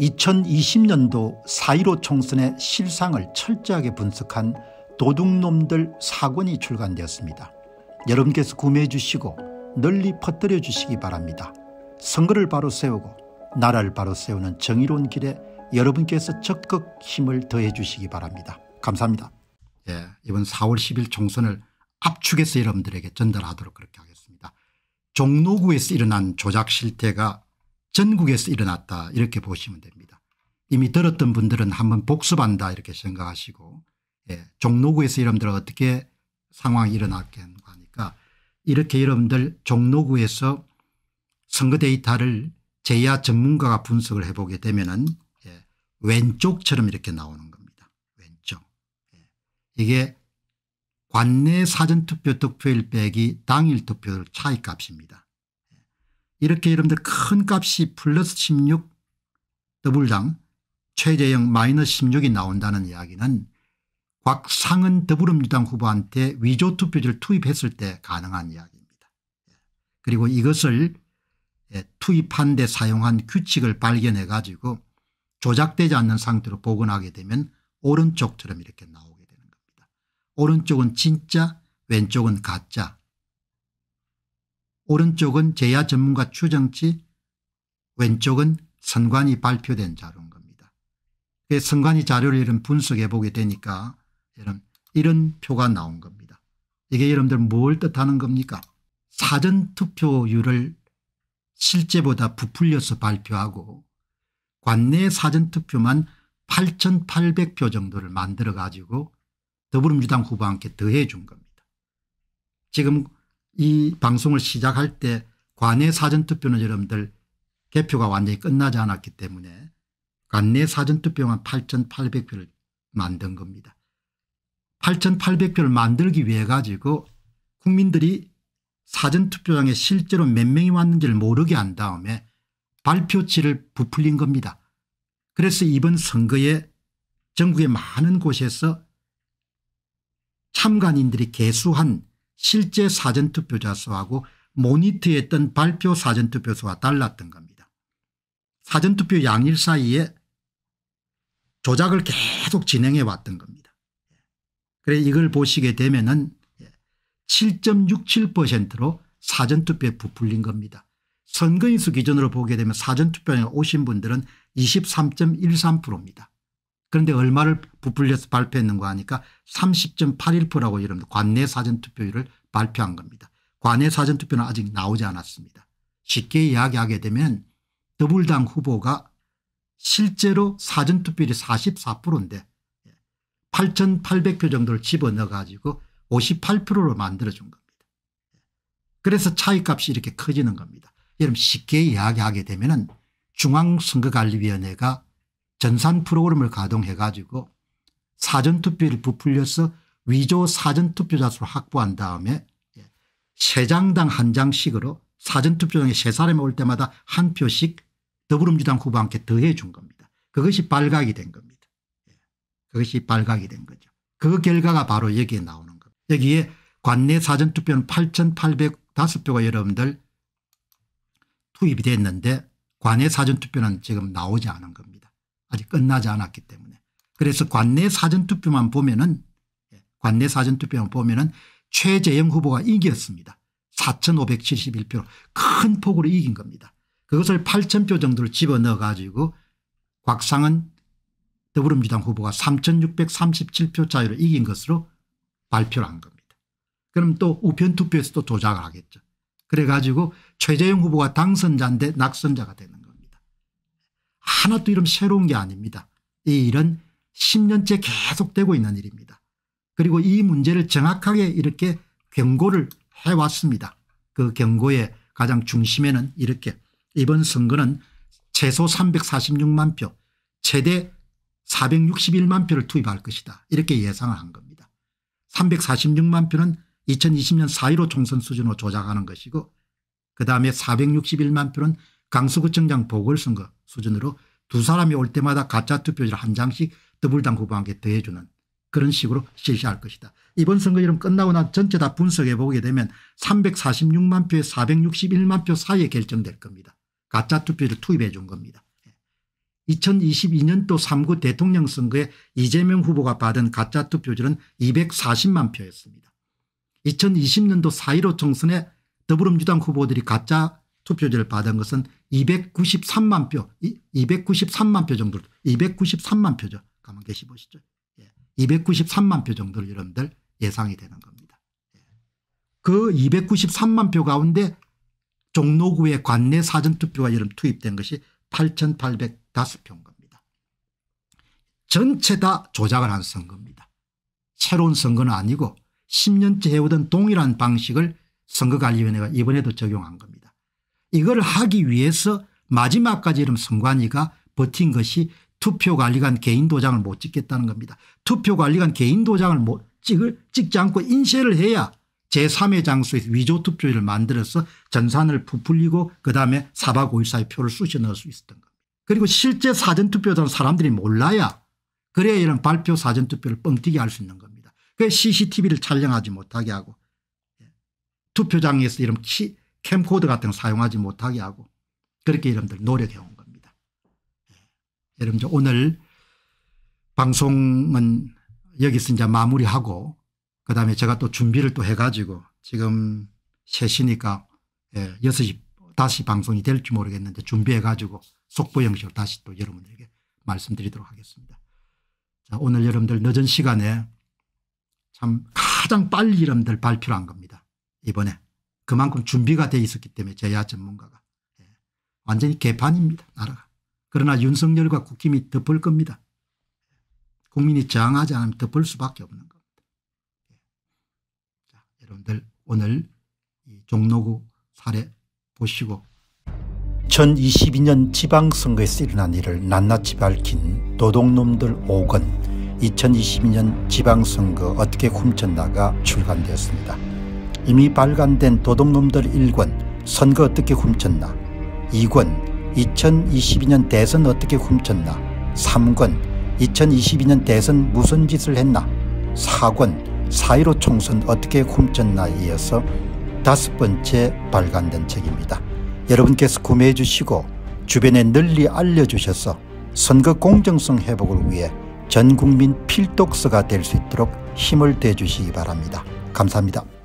2020년도 4.15 총선의 실상을 철저하게 분석한 도둑놈들 사권이 출간되었습니다. 여러분께서 구매해 주시고 널리 퍼뜨려 주시기 바랍니다. 선거를 바로 세우고 나라를 바로 세우는 정의로운 길에 여러분께서 적극 힘을 더해 주시기 바랍니다. 감사합니다. 예, 이번 4월 10일 총선을 압축해서 여러분들에게 전달하도록 그렇게 하겠습니다. 종로구에서 일어난 조작 실태가 전국에서 일어났다 이렇게 보시면 됩니다. 이미 들었던 분들은 한번 복습한다 이렇게 생각하시고 예, 종로구에서 여러분들 어떻게 상황이 일어났겠는가 하니까 이렇게 여러분들 종로구에서 선거 데이터를 제야 전문가가 분석을 해보게 되면 은 예, 왼쪽처럼 이렇게 나오는 겁니다. 왼쪽. 예, 이게 관내 사전투표 득표일 빼기 당일 투표 차이값입니다. 예, 이렇게 여러분들 큰 값이 플러스 16 더불당 최재형 마이너스 16이 나온다는 이야기는 곽상은 더불어민주당 후보한테 위조 투표지를 투입했을 때 가능한 이야기입니다. 예, 그리고 이것을 예, 투입한 데 사용한 규칙을 발견해 가지고 조작되지 않는 상태로 복원하게 되면 오른쪽처럼 이렇게 나오게 되는 겁니다. 오른쪽은 진짜 왼쪽은 가짜 오른쪽은 제야 전문가 추정치 왼쪽은 선관위 발표된 자료인 겁니다. 선관위 자료를 이런 분석해 보게 되니까 이런, 이런 표가 나온 겁니다. 이게 여러분들 뭘 뜻하는 겁니까 사전투표율을 실제보다 부풀려서 발표하고 관내 사전투표만 8,800표 정도를 만들어 가지고 더불어민주당 후보한테 더해 준 겁니다. 지금 이 방송을 시작할 때 관내 사전투표는 여러분들 개표가 완전히 끝나지 않았기 때문에 관내 사전투표만 8,800표를 만든 겁니다. 8,800표를 만들기 위해 가지고 국민들이 사전투표장에 실제로 몇 명이 왔는지를 모르게 한 다음에 발표치를 부풀린 겁니다. 그래서 이번 선거에 전국의 많은 곳에서 참관인들이 개수한 실제 사전투표자 수하고 모니터했던 발표 사전투표 수와 달랐던 겁니다. 사전투표 양일 사이에 조작을 계속 진행해 왔던 겁니다. 그래 이걸 보시게 되면 은 7.67%로 사전투표에 부풀린 겁니다. 선거인수 기준으로 보게 되면 사전투표에 오신 분들은 23.13%입니다. 그런데 얼마를 부풀려서 발표했는가 하니까 30.81%라고 여러분들 관내 사전투표율을 발표한 겁니다. 관내 사전투표는 아직 나오지 않았습니다. 쉽게 이야기하게 되면 더불당 후보가 실제로 사전투표율이 44%인데 8,800표 정도를 집어넣어 가지고 58%로 만들어준 겁니다. 그래서 차이값이 이렇게 커지는 겁니다. 여러분 쉽게 이야기하게 되면 중앙선거관리위원회가 전산 프로그램을 가동해 가지고 사전투표를 부풀려서 위조 사전투표자 수를 확보한 다음에 세 장당 한 장씩으로 사전투표장에 세 사람이 올 때마다 한 표씩 더불어민주당 후보한테 더해 준 겁니다. 그것이 발각이 된 겁니다. 그것이 발각이 된 거죠. 그 결과가 바로 여기에 나오는 여기에 관내 사전투표는 8,805표가 여러분들 투입이 됐는데 관내 사전투표는 지금 나오지 않은 겁니다. 아직 끝나지 않았기 때문에. 그래서 관내 사전투표만 보면은 예, 관내 사전투표만 보면은 최재형 후보가 이겼습니다. 4,571표 큰 폭으로 이긴 겁니다. 그것을 8,000표 정도를 집어넣어 가지고 곽상은 더불어민주당 후보가 3,637표 차이로 이긴 것으로 발표를 한 겁니다. 그럼 또 우편 투표에서 또 조작을 하겠죠. 그래 가지고 최재형 후보가 당선자인데 낙선자가 되는. 하나도 이런 새로운 게 아닙니다. 이 일은 10년째 계속되고 있는 일입니다. 그리고 이 문제를 정확하게 이렇게 경고를 해왔습니다. 그 경고의 가장 중심에는 이렇게 이번 선거는 최소 346만 표 최대 461만 표를 투입할 것이다 이렇게 예상을 한 겁니다. 346만 표는 2020년 4.15 총선 수준으로 조작하는 것이고 그다음에 461만 표는 강서구청장 보궐선거 수준으로 두 사람이 올 때마다 가짜 투표지를 한 장씩 더불당 후보에게 더해주는 그런 식으로 실시할 것이다. 이번 선거 이름 끝나고 나 전체 다 분석해 보게 되면 346만 표에 461만 표 사이에 결정될 겁니다. 가짜 투표를 투입해 준 겁니다. 2022년도 3구 대통령 선거에 이재명 후보가 받은 가짜 투표율은 240만 표였습니다. 2020년도 4.15 총선에 더불어민주당 후보들이 가짜 투표제를 받은 것은 293만 표, 293만 표 정도, 293만 표죠. 가만 계시 보시죠. 293만 표 정도를 여러분들 예상이 되는 겁니다. 예. 그 293만 표 가운데 종로구의 관내 사전투표가 여러분 투입된 것이 8,805표인 겁니다. 전체 다 조작을 한 선거입니다. 새로운 선거는 아니고 10년째 해오던 동일한 방식을 선거관리위원회가 이번에도 적용한 겁니다. 이걸 하기 위해서 마지막까지 이런 선관위가 버틴 것이 투표관리관 개인 도장을 못 찍겠다는 겁니다. 투표관리관 개인 도장을 못 찍을 찍지 않고 인쇄를 해야 제3의 장소에서 위조 투표를 만들어서 전산을 부풀리고 그다음에 4박 5일 사이 표를 쑤셔 넣을 수 있었던 겁니다. 그리고 실제 사전투표도 사람들이 몰라야 그래야 이런 발표 사전투표를 뻥튀기 할 수 있는 겁니다. 그 CCTV를 촬영하지 못하게 하고 예. 투표장에서 이런 키, 캠코더 같은 거 사용하지 못하게 하고 그렇게 여러분들 노력해 온 겁니다. 예. 여러분 오늘 방송은 여기서 이제 마무리하고 그다음에 제가 또 준비를 또 해가지고 지금 3시니까 예, 6시 다시 방송이 될지 모르겠는데 준비해가지고 속보 형식으로 다시 또 여러분들에게 말씀드리도록 하겠습니다. 자, 오늘 여러분들 늦은 시간에 참 가장 빨리 여러분들 발표를 한 겁니다. 이번에 그만큼 준비가 돼 있었기 때문에 제야 전문가가 예. 완전히 개판입니다. 나라가. 그러나 윤석열과 국힘이 덮을 겁니다. 국민이 저항하지 않으면 덮을 수밖에 없는 겁니다. 예. 자, 여러분들 오늘 이 종로구 사례 보시고 2022년 지방선거에서 일어난 일을 낱낱이 밝힌 도둑놈들 5권 2022년 지방선거 어떻게 훔쳤나가 출간되었습니다. 이미 발간된 도둑놈들 1권 선거 어떻게 훔쳤나 2권 2022년 대선 어떻게 훔쳤나 3권 2022년 대선 무슨 짓을 했나 4권 4.15 총선 어떻게 훔쳤나 이어서 다섯 번째 발간된 책입니다. 여러분께서 구매해 주시고 주변에 널리 알려주셔서 선거 공정성 회복을 위해 전국민 필독서가 될 수 있도록 힘을 대주시기 바랍니다. 감사합니다.